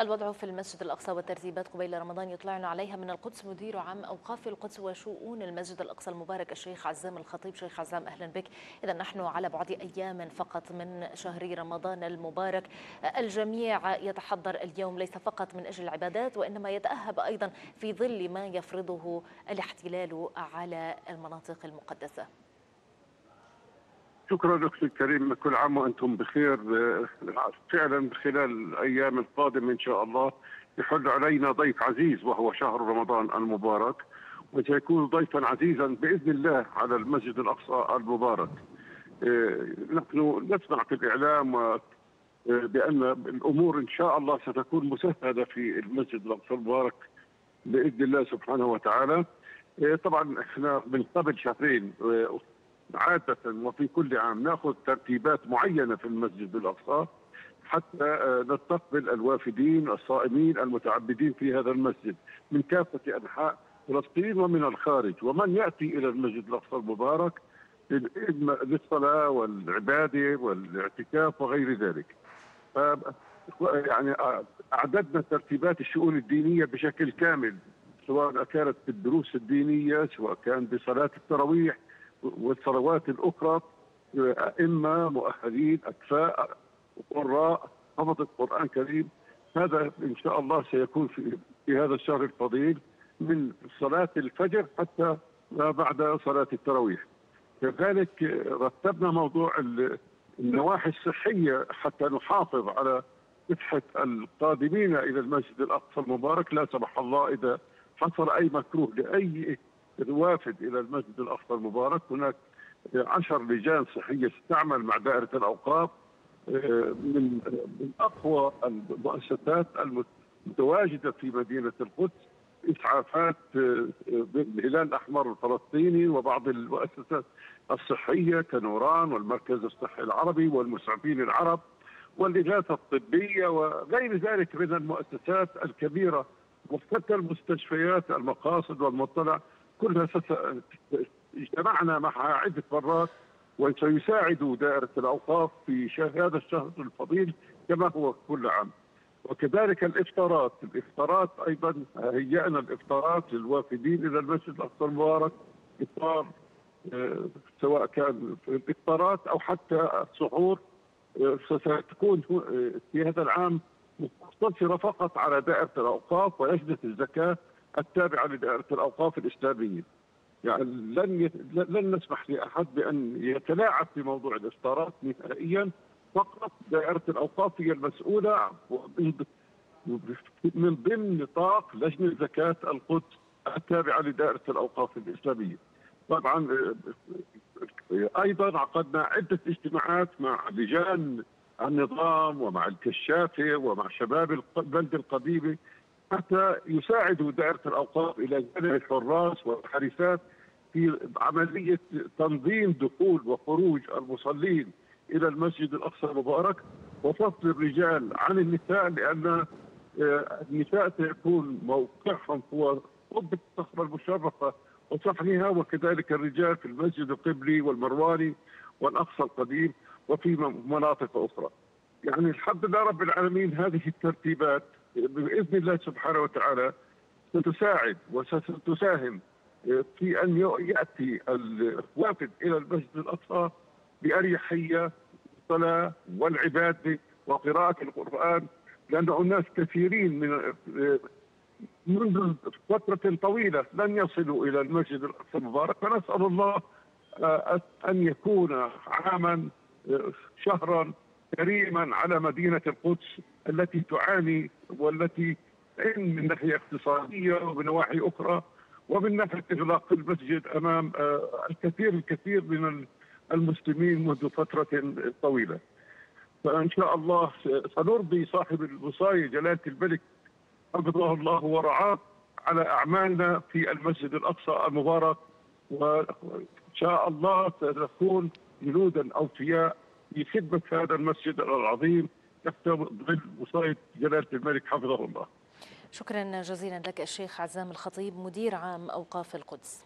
الوضع في المسجد الأقصى والترتيبات قبيل رمضان يطلعنا عليها من القدس مدير عام أوقاف القدس وشؤون المسجد الأقصى المبارك الشيخ عزام الخطيب. شيخ عزام أهلا بك. إذا نحن على بعد أيام فقط من شهر رمضان المبارك. الجميع يتحضر اليوم ليس فقط من أجل العبادات وإنما يتأهب أيضا في ظل ما يفرضه الاحتلال على المناطق المقدسة. شكرا أختي الكريم كل عام وأنتم بخير فعلا خلال الأيام القادمة إن شاء الله يحل علينا ضيف عزيز وهو شهر رمضان المبارك وسيكون ضيفا عزيزا بإذن الله على المسجد الأقصى المبارك. نحن نسمع في الإعلام بأن الأمور إن شاء الله ستكون مسهله في المسجد الأقصى المبارك بإذن الله سبحانه وتعالى. طبعا إحنا من قبل شهرين عادة وفي كل عام ناخذ ترتيبات معينة في المسجد الأقصى حتى نستقبل الوافدين الصائمين المتعبدين في هذا المسجد من كافة أنحاء فلسطين ومن الخارج. ومن يأتي إلى المسجد الأقصى المبارك للصلاة والعبادة والاعتكاف وغير ذلك. يعني أعددنا ترتيبات الشؤون الدينية بشكل كامل سواء كانت في الدروس الدينية سواء كان بصلاة التراويح والثروات الأخرى أئمة مؤهلين أكفاء قراء حفظ القرآن الكريم هذا إن شاء الله سيكون في في هذا الشهر الفضيل من صلاة الفجر حتى ما بعد صلاة التراويح. كذلك رتبنا موضوع النواحي الصحية حتى نحافظ على صحة القادمين إلى المسجد الأقصى المبارك لا سمح الله إذا حصل أي مكروه لأي الوافد إلى المسجد الأقصى المبارك. هناك عشر لجان صحية تستعمل مع دائرة الأوقاف من من أقوى المؤسسات المتواجدة في مدينة القدس إسعافات بالهلال الأحمر الفلسطيني وبعض المؤسسات الصحية كنوران والمركز الصحي العربي والمسعفين العرب والإغاثة الطبية وغير ذلك من المؤسسات الكبيرة. وحتى المستشفيات المقاصد والمطلع كلها اجتمعنا معها عدة مرات وسيساعد دائرة الأوقاف في هذا الشهر الفضيل كما هو كل عام. وكذلك الإفطارات. الإفطارات أيضا هيأنا الإفطارات للوافدين إلى المسجد الأقصى المبارك. إفطار سواء كان الإفطارات أو حتى السحور ستكون في هذا العام مقتصرة فقط على دائرة الأوقاف ولجنة الزكاة التابعة لدائرة الأوقاف الإسلامية. يعني لن يت... لن نسمح لأحد بأن يتلاعب في موضوع الإفطارات نهائيا فقط دائرة الأوقاف هي المسؤولة من ضمن نطاق لجنة زكاة القدس التابعة لدائرة الأوقاف الإسلامية. طبعا أيضا عقدنا عدة اجتماعات مع لجان النظام ومع الكشافة ومع شباب البلده القديمة حتى يساعدوا دائرة الأوقاف إلى جانب الحراس والحارسات في عملية تنظيم دخول وخروج المصلين إلى المسجد الأقصى المبارك وفصل الرجال عن النساء لأن النساء سيكون موقعهم هو قبة الصخرة المشرفة وصحنها وكذلك الرجال في المسجد القبلي والمرواني والأقصى القديم وفي مناطق أخرى. يعني الحمد لله رب العالمين هذه الترتيبات بإذن الله سبحانه وتعالى ستساعد وستساهم في أن يأتي الوافد إلى المسجد الأقصى بأريحية الصلاة والعبادة وقراءة القرآن لأن هناك كثيرين من منذ فترة طويلة لن يصلوا إلى المسجد الأقصى المبارك. فنسأل الله أن يكون عاما شهرا كريما على مدينة القدس. التي تعاني والتي من ناحية اقتصادية ومن نواحي أخرى ومن ناحية إغلاق المسجد أمام الكثير الكثير من المسلمين منذ فترة طويلة. فإن شاء الله سنرضي صاحب الوصاية جلالة الملك حفظه الله ورعاه على أعمالنا في المسجد الأقصى المبارك وإن شاء الله سنكون جنودا أوفياء في خدمة هذا المسجد العظيم تحت ظل وصاية جلالة الملك حفظه الله. شكرا جزيلا لك الشيخ عزام الخطيب مدير عام أوقاف القدس.